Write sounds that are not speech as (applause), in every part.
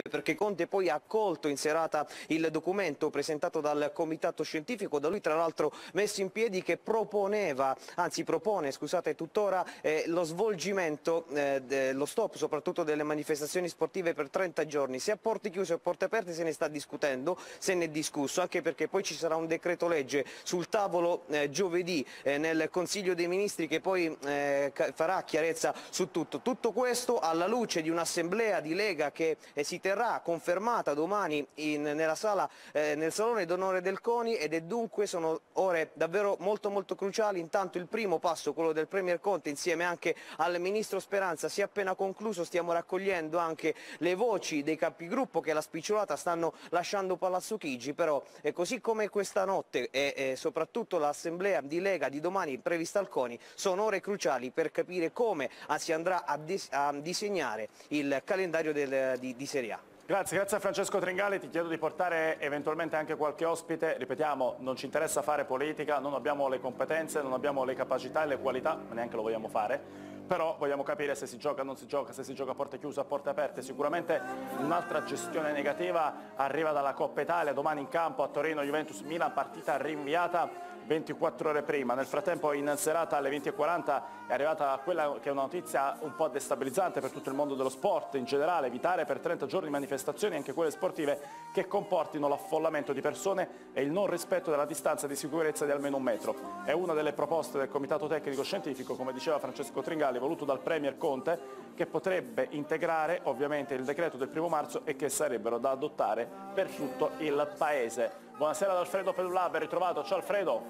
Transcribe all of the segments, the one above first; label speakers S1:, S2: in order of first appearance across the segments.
S1: perché Conte poi ha accolto in serata il documento presentato dal comitato scientifico, da lui tra l'altro messo in piedi che proponeva, anzi propone, scusate, tuttora eh, lo svolgimento, eh, lo stop soprattutto delle manifestazioni sportive per 30 giorni. Se a porte chiuse o a porte aperte se ne sta discutendo, se ne è discusso, anche perché poi ci sarà un decreto legge sul tavolo eh, giovedì eh, nel Consiglio dei Ministri che poi eh, farà chiarezza su tutto. Tutto questo alla luce di un'assemblea di Lega che eh, si terrà confermata domani in, nella sala, eh, nel Salone d'Onore del CONI ed è dunque sono ore davvero molto molto cruciali. Intanto il primo passo, quello del Premier Conte insieme anche al Ministro Speranza, si è appena concluso, stiamo raccogliendo anche le voci dei capigruppo che la spicciolata stanno lasciando Palazzo Chigi, però eh, così come questa notte e eh, soprattutto l'assemblea di Lega di domani prevista al CONI sono ore cruciali per capire come si andrà a, dis a disegnare il calendario del, di, di Serie.
S2: Grazie, grazie a Francesco Tringali, ti chiedo di portare eventualmente anche qualche ospite, ripetiamo non ci interessa fare politica, non abbiamo le competenze, non abbiamo le capacità e le qualità, ma neanche lo vogliamo fare, però vogliamo capire se si gioca o non si gioca, se si gioca a porte chiuse o a porte aperte, sicuramente un'altra gestione negativa arriva dalla Coppa Italia, domani in campo a Torino Juventus-Milan, partita rinviata 24 ore prima. Nel frattempo in serata alle 20.40 è arrivata quella che è una notizia un po' destabilizzante per tutto il mondo dello sport in generale, evitare per 30 giorni manifestazioni, anche quelle sportive, che comportino l'affollamento di persone e il non rispetto della distanza di sicurezza di almeno un metro. È una delle proposte del Comitato Tecnico Scientifico, come diceva Francesco Tringali, voluto dal Premier Conte, che potrebbe integrare ovviamente il decreto del primo marzo e che sarebbero da adottare per tutto il Paese. Buonasera ad Alfredo Pedulà, ben ritrovato. Ciao Alfredo.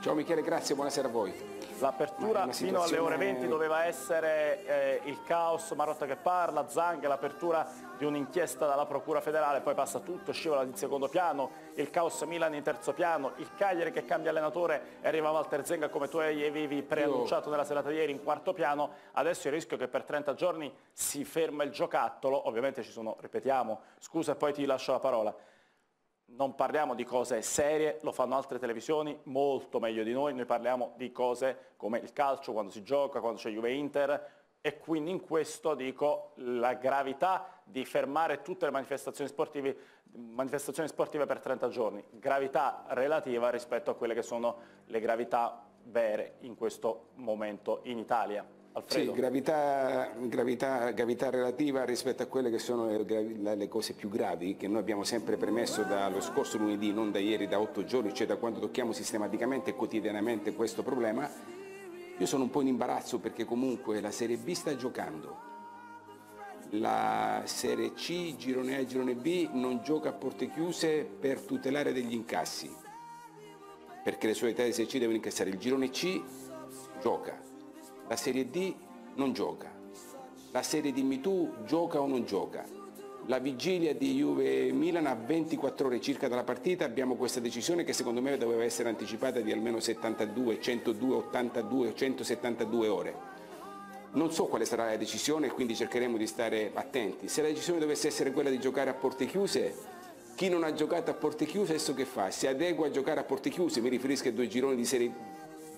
S3: Ciao Michele, grazie, buonasera a voi.
S2: L'apertura fino alle ore 20 doveva essere eh, il caos, Marotta che parla, Zang, l'apertura di un'inchiesta dalla Procura federale, poi passa tutto, scivola in secondo piano, il caos Milan in terzo piano, il Cagliari che cambia allenatore e arriva Walter Zenga come tu avevi preannunciato nella serata di ieri in quarto piano, adesso il rischio che per 30 giorni si ferma il giocattolo, ovviamente ci sono, ripetiamo, scusa e poi ti lascio la parola, non parliamo di cose serie, lo fanno altre televisioni molto meglio di noi, noi parliamo di cose come il calcio, quando si gioca, quando c'è Juve-Inter e quindi in questo dico la gravità di fermare tutte le manifestazioni sportive, manifestazioni sportive per 30 giorni, gravità relativa rispetto a quelle che sono le gravità vere in questo momento in Italia.
S3: Alfredo. Sì, gravità, gravità, gravità, relativa rispetto a quelle che sono le, le, cose più gravi che noi abbiamo sempre premesso dallo scorso lunedì, non da ieri, da otto giorni, cioè da quando tocchiamo sistematicamente e quotidianamente questo problema. Io sono un po' in imbarazzo perché comunque la Serie B sta giocando, la Serie C, girone A e girone B non gioca a porte chiuse per tutelare degli incassi, perché le società di Serie C devono incassare, il girone C gioca, la Serie D non gioca, la Serie Dimmi tu gioca o non gioca. La vigilia di Juve-Milan a 24 ore circa dalla partita abbiamo questa decisione che secondo me doveva essere anticipata di almeno 72, 102, 82 o 172 ore. Non so quale sarà la decisione e quindi cercheremo di stare attenti. Se la decisione dovesse essere quella di giocare a porte chiuse, chi non ha giocato a porte chiuse adesso che fa? Si adegua a giocare a porte chiuse, mi riferisco ai due gironi di serie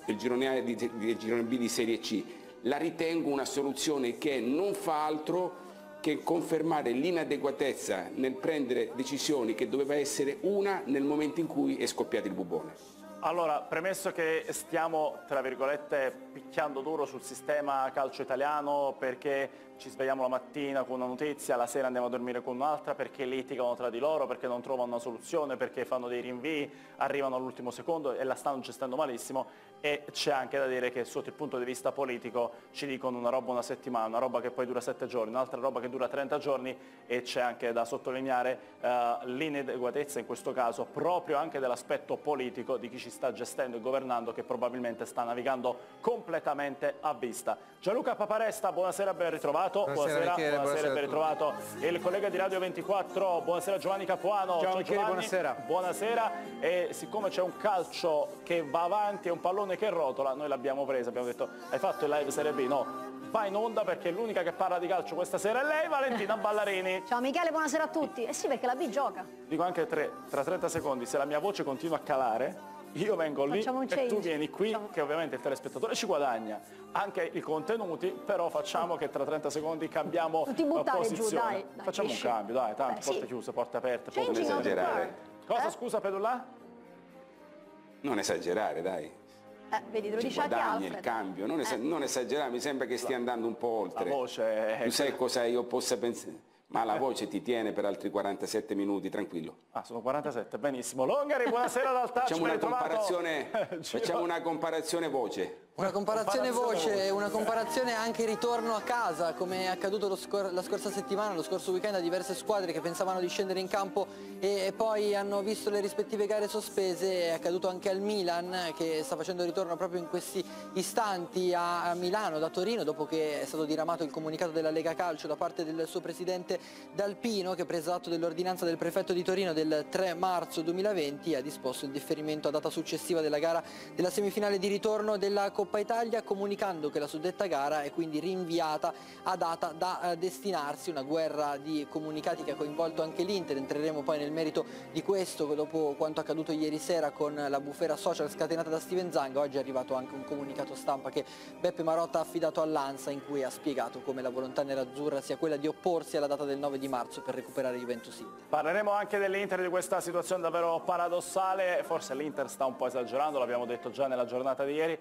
S3: del girone A e del girone B di Serie C. La ritengo una soluzione che non fa altro che confermare l'inadeguatezza nel prendere decisioni che doveva essere una nel momento in cui è scoppiato il bubone.
S2: Allora, premesso che stiamo, tra virgolette, picchiando duro sul sistema calcio italiano perché ci svegliamo la mattina con una notizia, la sera andiamo a dormire con un'altra, perché litigano tra di loro, perché non trovano una soluzione, perché fanno dei rinvii, arrivano all'ultimo secondo e la stanno gestendo malissimo e c'è anche da dire che sotto il punto di vista politico ci dicono una roba una settimana, una roba che poi dura sette giorni, un'altra roba che dura 30 giorni e c'è anche da sottolineare uh, l'inadeguatezza in questo caso proprio anche dell'aspetto politico di chi ci sta gestendo e governando che probabilmente sta navigando completamente a vista. Gianluca Paparesta, buonasera, ben ritrovato.
S4: Buonasera, buonasera,
S2: Michele,
S4: buonasera,
S2: buonasera ben ritrovato. il collega di Radio 24, buonasera Giovanni Capuano.
S4: Ciao, Ciao Michele,
S2: Giovanni.
S4: buonasera.
S2: Buonasera e siccome c'è un calcio che va avanti e un pallone che rotola, noi l'abbiamo presa, abbiamo detto hai fatto il live Serie B? No, va in onda perché l'unica che parla di calcio questa sera è lei, Valentina Ballarini. (laughs)
S5: Ciao Michele, buonasera a tutti. Eh sì, perché la B gioca.
S2: Dico anche tre, tra 30 secondi, se la mia voce continua a calare, io vengo lì e tu vieni qui, facciamo... che ovviamente il telespettatore ci guadagna, anche i contenuti, però facciamo che tra 30 secondi cambiamo
S4: Tutti buttare
S2: posizione.
S4: Giù, dai, dai,
S2: facciamo
S4: esci.
S2: un cambio, dai, tanto,
S4: Beh,
S2: porte
S4: sì.
S2: chiuse, porte aperte,
S3: non esagerare.
S2: Cosa
S4: eh?
S2: scusa Pedulla?
S3: Non esagerare, dai.
S4: Eh, vedi, te lo
S3: Ci
S4: dice anche
S3: guadagni il cambio, non, es-
S4: Eh.
S3: non esagerare, mi sembra che stia andando un po' oltre.
S2: La voce è
S3: Tu sai cosa io possa pensare? Ma la voce ti tiene per altri 47 minuti, tranquillo.
S2: Ah, sono 47, benissimo. Longari, buonasera dal
S3: Facciamo una, comparazione, (laughs) facciamo una comparazione voce.
S5: Una comparazione voce, una comparazione anche ritorno a casa, come è accaduto lo scor- la scorsa settimana, lo scorso weekend a diverse squadre che pensavano di scendere in campo e, e poi hanno visto le rispettive gare sospese, è accaduto anche al Milan che sta facendo ritorno proprio in questi istanti a, a Milano da Torino dopo che è stato diramato il comunicato della Lega Calcio da parte del suo presidente D'Alpino che preso atto dell'ordinanza del prefetto di Torino del 3 marzo 2020 ha disposto il differimento a data successiva della gara della semifinale di ritorno della Coppa Italia comunicando che la suddetta gara è quindi rinviata a data da eh, destinarsi, una guerra di comunicati che ha coinvolto anche l'Inter, entreremo poi nel merito di questo dopo quanto accaduto ieri sera con la bufera social scatenata da Steven Zanga, oggi è arrivato anche un comunicato stampa che Beppe Marotta ha affidato all'Ansa in cui ha spiegato come la volontà nerazzurra sia quella di opporsi alla data del 9 di marzo per recuperare Juventus Inter.
S2: Parleremo anche dell'Inter di questa situazione davvero paradossale, forse l'Inter sta un po' esagerando, l'abbiamo detto già nella giornata di ieri.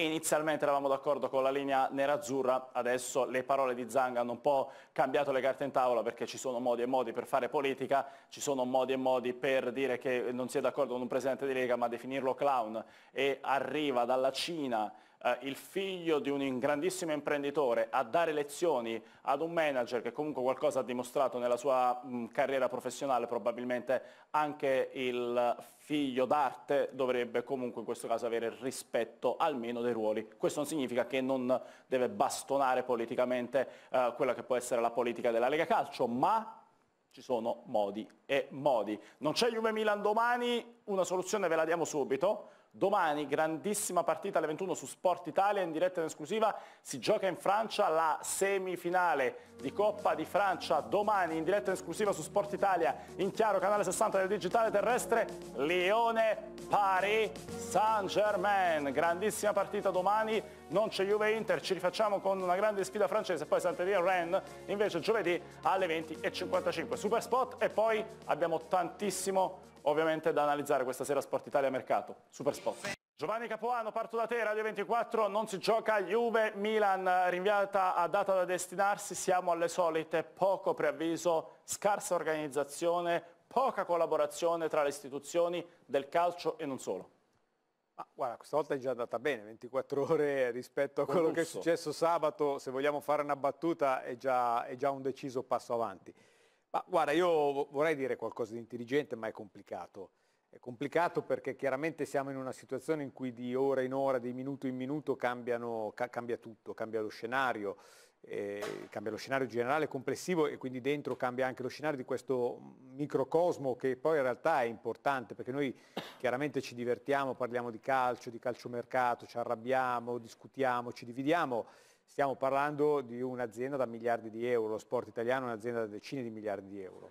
S2: Inizialmente eravamo d'accordo con la linea nerazzurra, adesso le parole di Zanga hanno un po' cambiato le carte in tavola perché ci sono modi e modi per fare politica, ci sono modi e modi per dire che non si è d'accordo con un presidente di Lega ma definirlo clown e arriva dalla Cina eh, il figlio di un grandissimo imprenditore a dare lezioni ad un manager che comunque qualcosa ha dimostrato nella sua mh, carriera professionale, probabilmente anche il figlio d'arte dovrebbe comunque in questo caso avere rispetto almeno dei ruoli. Questo non significa che non deve bastonare politicamente eh, quella che può essere la politica della Lega Calcio, ma ci sono modi e modi. Non c'è Juve Milan domani, una soluzione ve la diamo subito. Domani, grandissima partita alle 21 su Sport Italia, in diretta in esclusiva, si gioca in Francia la semifinale di Coppa di Francia. Domani, in diretta in esclusiva su Sport Italia, in chiaro, canale 60 del digitale terrestre, Lione Paris Saint-Germain. Grandissima partita domani, non c'è Juve Inter, ci rifacciamo con una grande sfida francese, poi Saint-Étienne Rennes, invece giovedì alle 20.55. Super spot e poi abbiamo tantissimo ovviamente da analizzare questa sera Sport Italia Mercato. Super spot. Giovanni Capuano, parto da te, Radio 24, non si gioca Juve, Milan rinviata a data da destinarsi, siamo alle solite, poco preavviso, scarsa organizzazione, poca collaborazione tra le istituzioni del calcio e non solo.
S6: Ma guarda, questa volta è già andata bene, 24 ore rispetto a quello che è successo sabato, se vogliamo fare una battuta è già, è già un deciso passo avanti. Ma guarda, io vorrei dire qualcosa di intelligente, ma è complicato. È complicato perché chiaramente siamo in una situazione in cui di ora in ora, di minuto in minuto cambiano, ca- cambia tutto, cambia lo scenario, eh, cambia lo scenario generale complessivo e quindi dentro cambia anche lo scenario di questo microcosmo che poi in realtà è importante perché noi chiaramente ci divertiamo, parliamo di calcio, di calciomercato, ci arrabbiamo, discutiamo, ci dividiamo. Stiamo parlando di un'azienda da miliardi di euro, lo sport italiano è un'azienda da decine di miliardi di euro.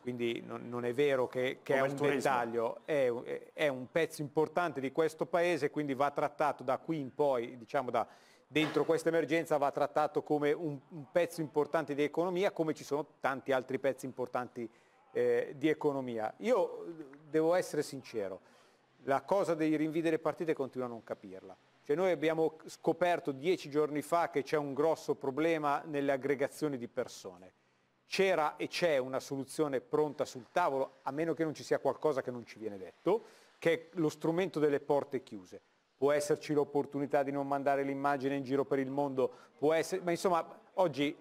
S6: Quindi non, non è vero che, che è un
S2: turismo.
S6: dettaglio, è, un- è- è un pezzo importante di questo paese, quindi va trattato da qui in poi, diciamo da dentro questa emergenza, va trattato come un, un pezzo importante di economia, come ci sono tanti altri pezzi importanti eh, di economia. Io eh, devo essere sincero, la cosa dei rinvii delle partite continuo a non capirla. Cioè noi abbiamo scoperto dieci giorni fa che c'è un grosso problema nelle aggregazioni di persone. C'era e c'è una soluzione pronta sul tavolo, a meno che non ci sia qualcosa che non ci viene detto, che è lo strumento delle porte chiuse. Può esserci l'opportunità di non mandare l'immagine in giro per il mondo, essere, ma insomma oggi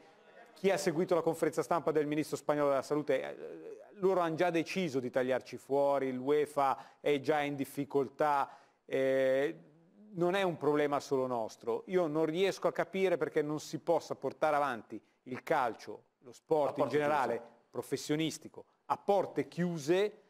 S6: chi ha seguito la conferenza stampa del ministro spagnolo della salute, eh, loro hanno già deciso di tagliarci fuori, l'UEFA è già in difficoltà, eh, non è un problema solo nostro. Io non riesco a capire perché non si possa portare avanti il calcio, lo sport in generale,
S2: chiuse.
S6: professionistico, a porte chiuse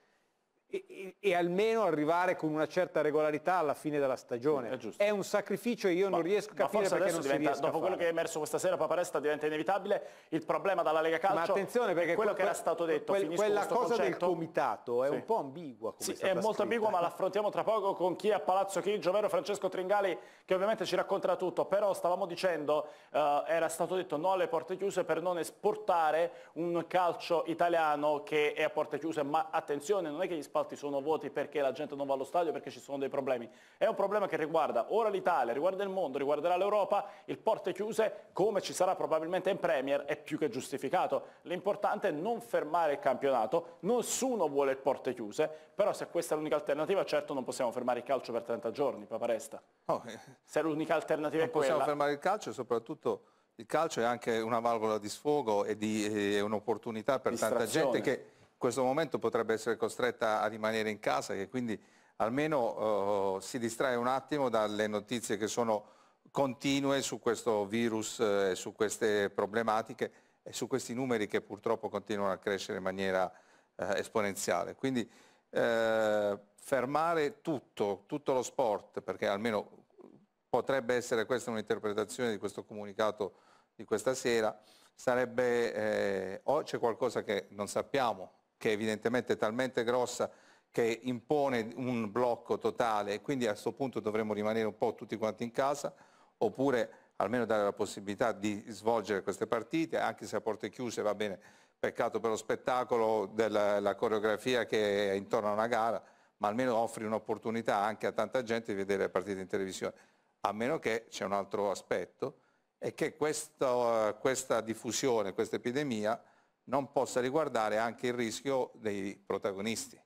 S6: e, e, almeno arrivare con una certa regolarità alla fine della stagione. È, è un sacrificio e io ma, non riesco a capire perché non
S2: diventa, Dopo quello che è emerso questa sera Paparesta diventa inevitabile, il problema dalla Lega Calcio ma attenzione perché quello que, che era stato detto,
S6: quel, quella cosa
S2: concetto,
S6: del comitato è sì. un po' ambigua.
S2: Sì, è, è molto
S6: scritta.
S2: ambigua ma l'affrontiamo tra poco con chi a Palazzo Chigi, ovvero Francesco Tringali che ovviamente ci racconterà tutto, però stavamo dicendo, uh, era stato detto no alle porte chiuse per non esportare un calcio italiano che è a porte chiuse, ma attenzione, non è che gli spalti sono vuoti per perché la gente non va allo stadio, perché ci sono dei problemi. È un problema che riguarda ora l'Italia, riguarda il mondo, riguarderà l'Europa, il porte chiuse, come ci sarà probabilmente in Premier, è più che giustificato. L'importante è non fermare il campionato, nessuno vuole il porte chiuse, però se questa è l'unica alternativa, certo non possiamo fermare il calcio per 30 giorni, Paparesta. Oh, eh. Se l'unica alternativa
S4: non
S2: è quella...
S4: Non possiamo fermare il calcio e soprattutto... Il calcio è anche una valvola di sfogo e, di, un'opportunità per tanta gente che questo momento potrebbe essere costretta a rimanere in casa e quindi almeno uh, si distrae un attimo dalle notizie che sono continue su questo virus e eh, su queste problematiche e su questi numeri che purtroppo continuano a crescere in maniera eh, esponenziale. Quindi eh, fermare tutto, tutto lo sport, perché almeno potrebbe essere questa un'interpretazione di questo comunicato di questa sera, sarebbe eh, o c'è qualcosa che non sappiamo che evidentemente è talmente grossa che impone un blocco totale e quindi a questo punto dovremmo rimanere un po' tutti quanti in casa oppure almeno dare la possibilità di svolgere queste partite, anche se a porte chiuse va bene, peccato per lo spettacolo della coreografia che è intorno a una gara, ma almeno offri un'opportunità anche a tanta gente di vedere le partite in televisione, a meno che c'è un altro aspetto, è che questo, questa diffusione, questa epidemia non possa riguardare anche il rischio dei protagonisti,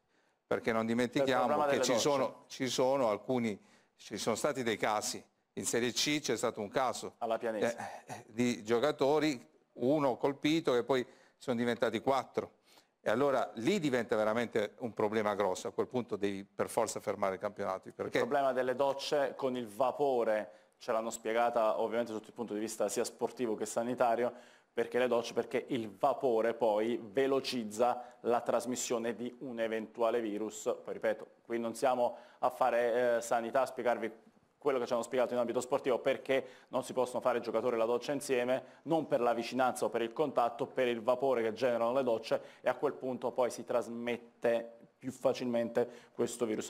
S4: perché non dimentichiamo che ci sono, ci sono, alcuni, ci sono stati dei casi, in Serie C c'è stato un caso
S2: eh,
S4: eh, di giocatori, uno colpito e poi sono diventati quattro. E allora lì diventa veramente un problema grosso, a quel punto devi per forza fermare i campionati.
S2: Perché... Il problema delle docce con il vapore, ce l'hanno spiegata ovviamente sotto il punto di vista sia sportivo che sanitario, perché le docce? Perché il vapore poi velocizza la trasmissione di un eventuale virus. Poi ripeto, qui non siamo a fare eh, sanità, a spiegarvi quello che ci hanno spiegato in ambito sportivo, perché non si possono fare giocatori e la doccia insieme, non per la vicinanza o per il contatto, per il vapore che generano le docce e a quel punto poi si trasmette più facilmente questo virus.